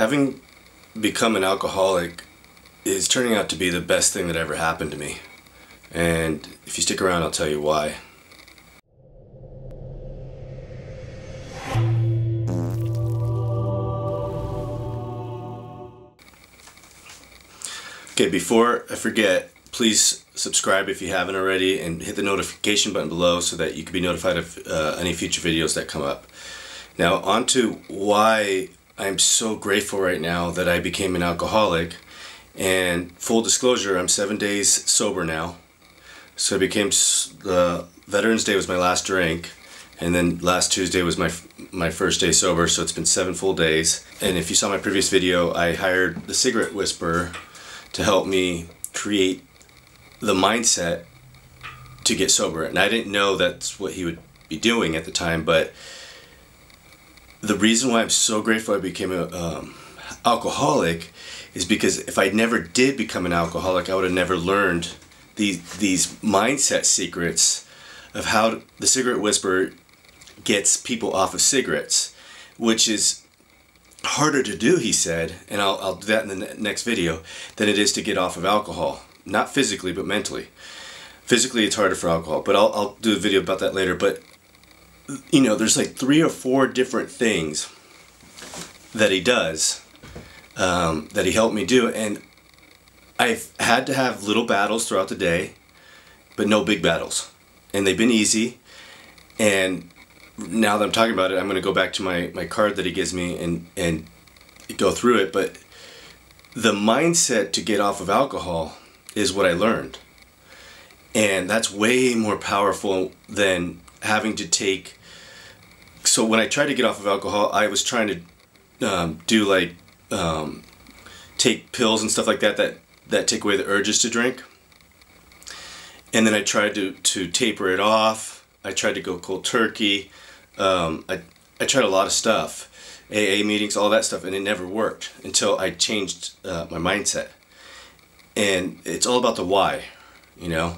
having become an alcoholic is turning out to be the best thing that ever happened to me. And if you stick around, I'll tell you why. Okay, before I forget, please subscribe if you haven't already and hit the notification button below so that you can be notified of uh, any future videos that come up. Now, on to why I'm so grateful right now that I became an alcoholic. And full disclosure, I'm seven days sober now. So I became the Veterans Day was my last drink, and then last Tuesday was my my first day sober. So it's been seven full days. And if you saw my previous video, I hired the cigarette whisperer to help me create the mindset to get sober. And I didn't know that's what he would be doing at the time, but the reason why I'm so grateful I became an um, alcoholic is because if I never did become an alcoholic, I would have never learned these these mindset secrets of how the cigarette whisperer gets people off of cigarettes, which is harder to do, he said, and I'll, I'll do that in the next video, than it is to get off of alcohol. Not physically, but mentally. Physically, it's harder for alcohol, but I'll, I'll do a video about that later. But you know, there's like three or four different things that he does um, that he helped me do. And I've had to have little battles throughout the day, but no big battles. And they've been easy. And now that I'm talking about it, I'm going to go back to my, my card that he gives me and, and go through it. But the mindset to get off of alcohol is what I learned. And that's way more powerful than having to take so when I tried to get off of alcohol, I was trying to um, do like um, take pills and stuff like that that that take away the urges to drink. And then I tried to to taper it off. I tried to go cold turkey. Um, I I tried a lot of stuff, AA meetings, all that stuff, and it never worked until I changed uh, my mindset. And it's all about the why, you know,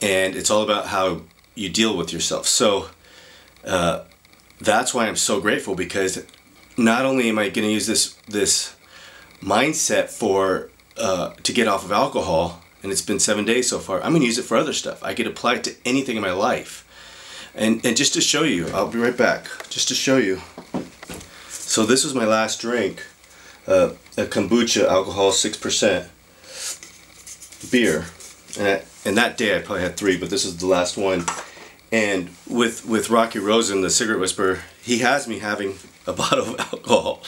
and it's all about how you deal with yourself. So. Uh, that's why I'm so grateful because not only am I going to use this this mindset for uh, to get off of alcohol, and it's been seven days so far. I'm going to use it for other stuff. I could apply it to anything in my life, and and just to show you, I'll be right back. Just to show you. So this was my last drink, uh, a kombucha alcohol six percent beer, and I, and that day I probably had three, but this is the last one and with with Rocky Rosen, the cigarette whisperer, he has me having a bottle of alcohol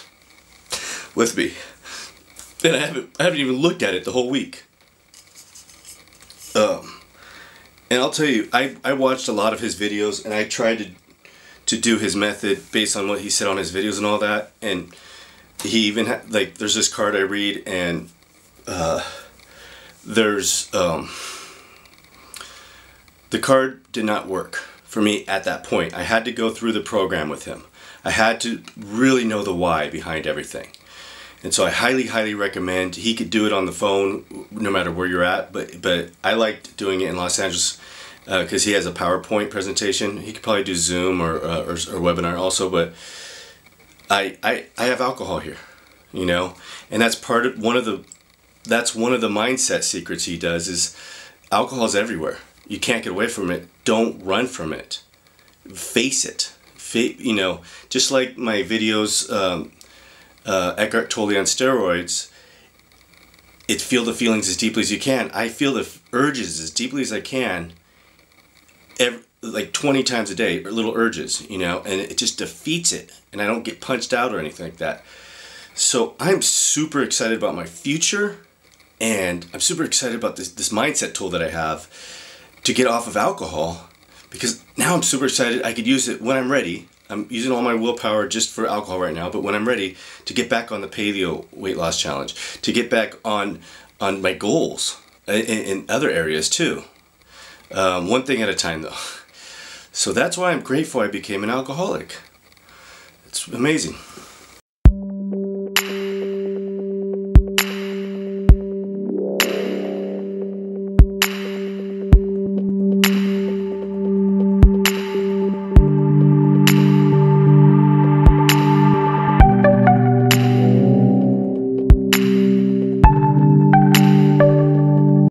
with me, and I haven't I haven't even looked at it the whole week. Um, and I'll tell you, I I watched a lot of his videos, and I tried to to do his method based on what he said on his videos and all that, and he even had like there's this card I read, and uh, there's um the card did not work for me at that point. I had to go through the program with him. I had to really know the why behind everything. And so I highly, highly recommend. He could do it on the phone, no matter where you're at. But but I liked doing it in Los Angeles because uh, he has a PowerPoint presentation. He could probably do Zoom or, uh, or, or webinar also. But I, I I have alcohol here, you know, and that's part of one of the that's one of the mindset secrets he does is alcohol is everywhere you can't get away from it. Don't run from it. Face it. Fa- you know, just like my videos, um, uh, Eckhart Tolle on steroids. It feel the feelings as deeply as you can. I feel the urges as deeply as I can. Every, like 20 times a day, or little urges, you know, and it just defeats it. And I don't get punched out or anything like that. So I'm super excited about my future and I'm super excited about this, this mindset tool that I have to get off of alcohol because now I'm super excited. I could use it when I'm ready. I'm using all my willpower just for alcohol right now, but when I'm ready to get back on the paleo weight loss challenge, to get back on on my goals in, in other areas too. Um, one thing at a time though. So that's why I'm grateful I became an alcoholic. It's amazing.